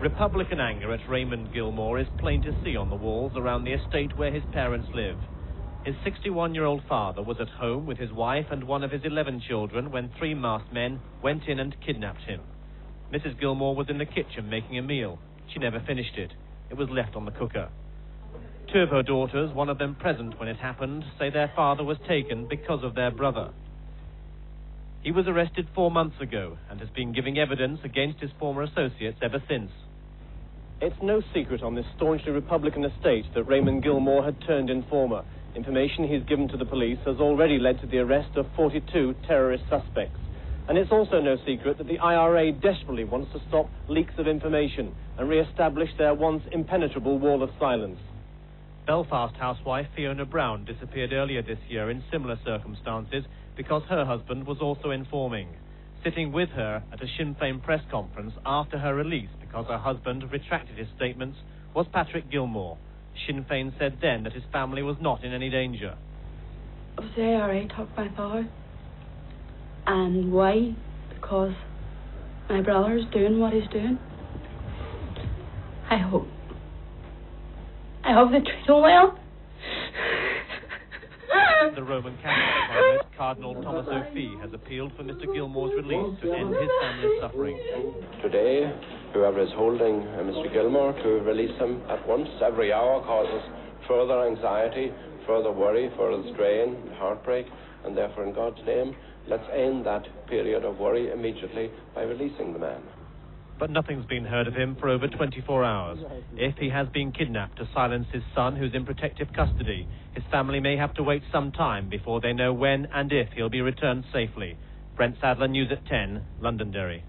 Republican anger at Raymond Gilmore is plain to see on the walls around the estate where his parents live. His 61 year old father was at home with his wife and one of his 11 children when three masked men went in and kidnapped him. Mrs. Gilmore was in the kitchen making a meal. She never finished it, it was left on the cooker. Two of her daughters, one of them present when it happened, say their father was taken because of their brother. He was arrested four months ago and has been giving evidence against his former associates ever since. It's no secret on this staunchly Republican estate that Raymond Gilmore had turned informer. Information he's given to the police has already led to the arrest of 42 terrorist suspects. And it's also no secret that the IRA desperately wants to stop leaks of information and re-establish their once impenetrable wall of silence. Belfast housewife Fiona Brown disappeared earlier this year in similar circumstances because her husband was also informing. Sitting with her at a Sinn Féin press conference after her release because her husband retracted his statements was Patrick Gilmore. Sinn Féin said then that his family was not in any danger. The IRA took my father. And why? Because my brother's doing what he's doing. I hope. I hope they treat him well. The Roman Catholic Cardinal, Cardinal Thomas Ó Fiaich has appealed for Mr. Gilmore's release to end his family's suffering. Today, whoever is holding uh, Mr. Gilmore to release him at once, every hour causes further anxiety, further worry, further strain, heartbreak, and therefore, in God's name, let's end that period of worry immediately by releasing the man. But nothing's been heard of him for over 24 hours. If he has been kidnapped to silence his son, who's in protective custody, his family may have to wait some time before they know when and if he'll be returned safely. Brent Sadler, News at 10, Londonderry.